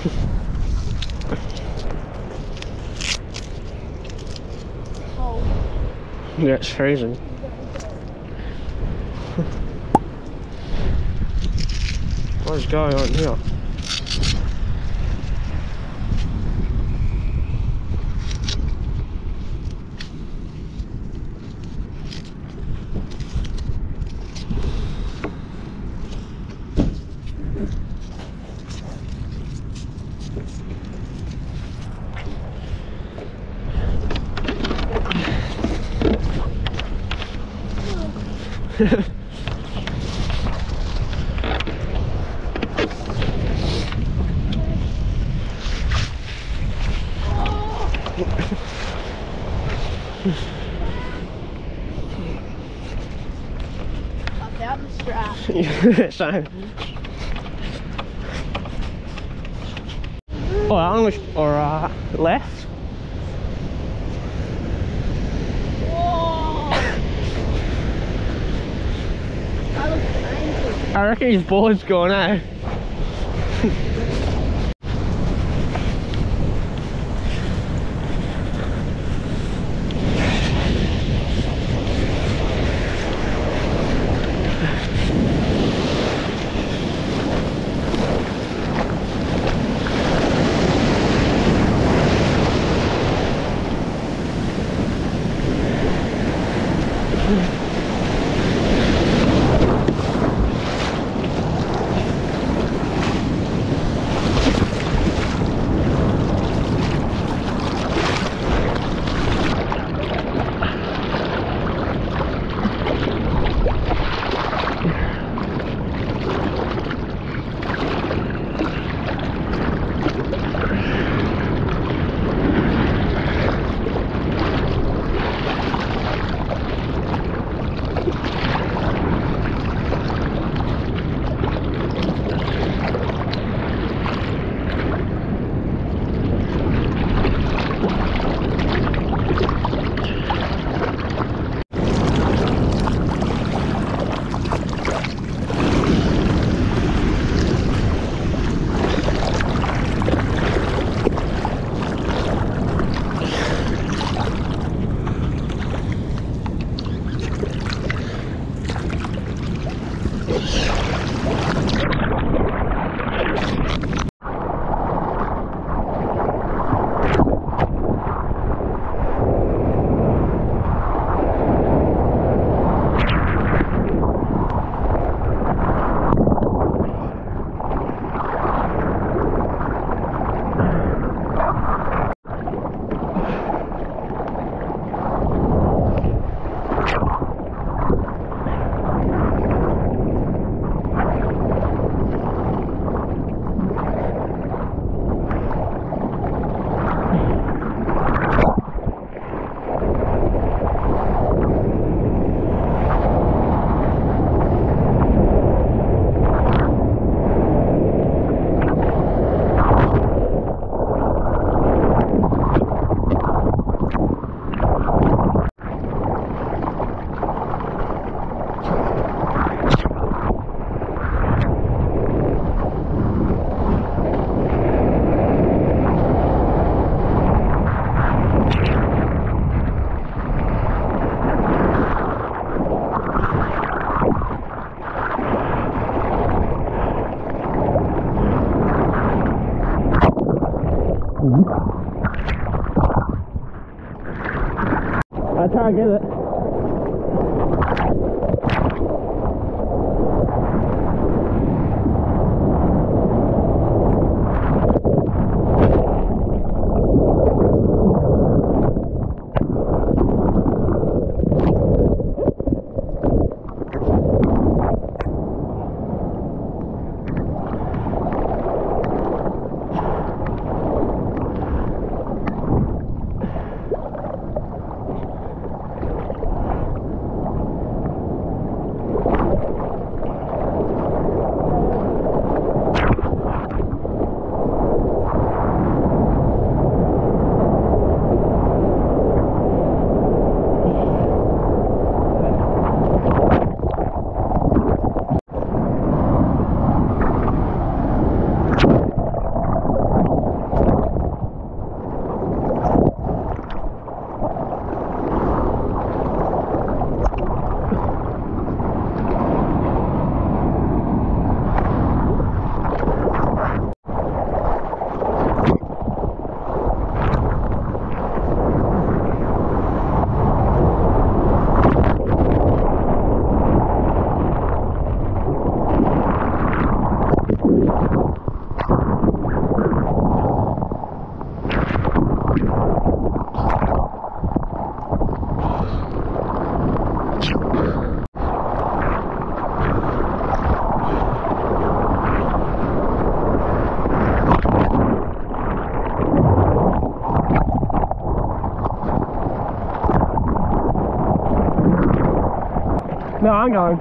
Cold. Yeah, it's freezing. What's going on here? Okay, I'm strapped. Same. Oh, I'm gonna, or uh, left. I reckon his board's gone out. Eh? I it. No, I'm going.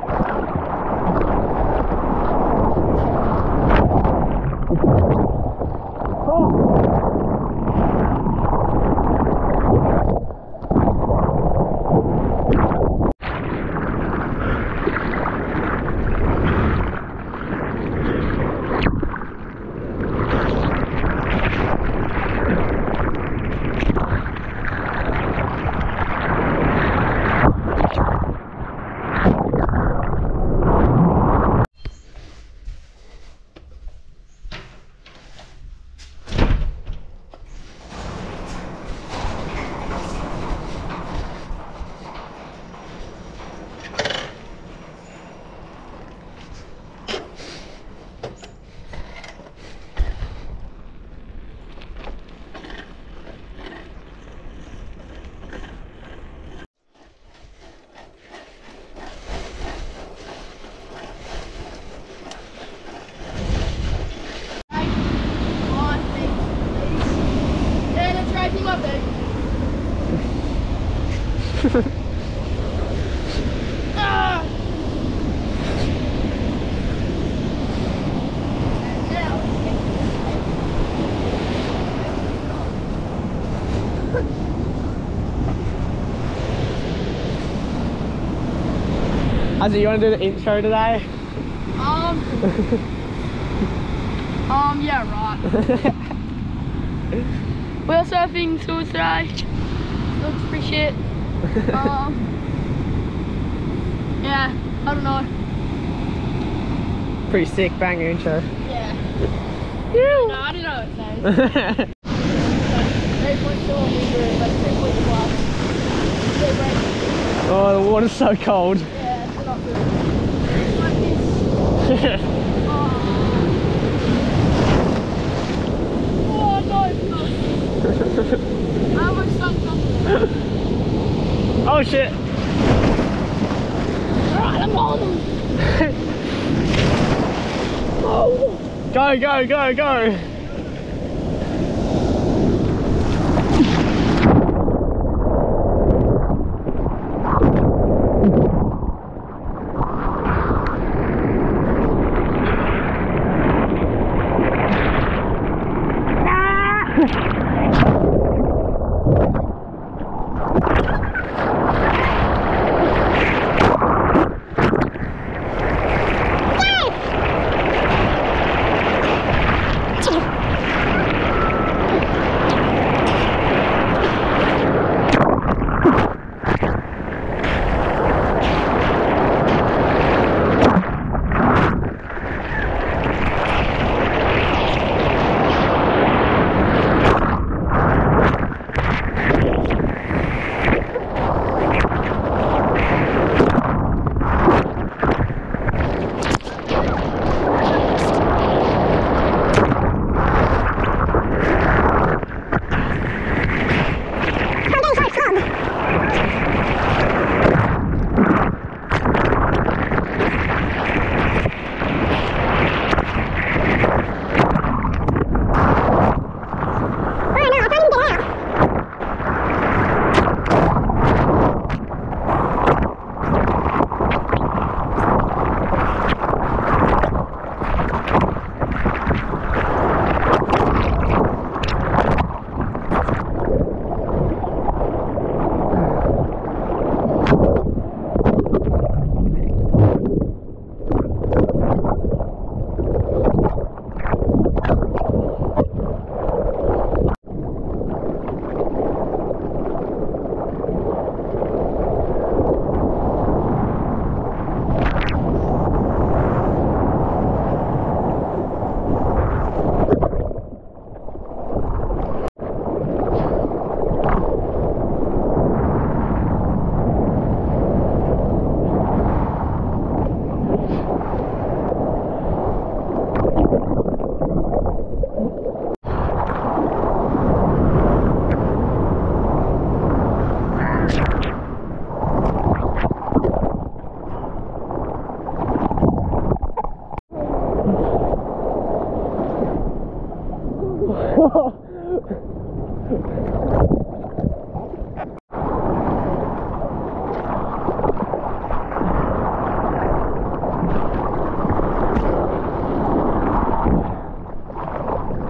Right. Come on, baby. Yeah, that's right. Team up, baby. ah! Azzy, you want to do the intro today? Um. um. Yeah. Right. Whale surfing today. Looks pretty shit. Um. Yeah. I don't know. Pretty sick banger intro. Yeah. No, I don't know what it says. Three point two on meter, but three point plus. Yeah, oh, the water's so cold. Yeah, it's not good. It's like this. Oh. Oh, no, no. I almost sunk something. Oh shit. Alright, I'm on. Oh. Go, go, go, go.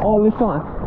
oh, this one.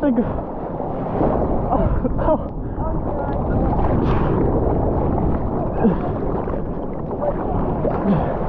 have to go. Oh, oh.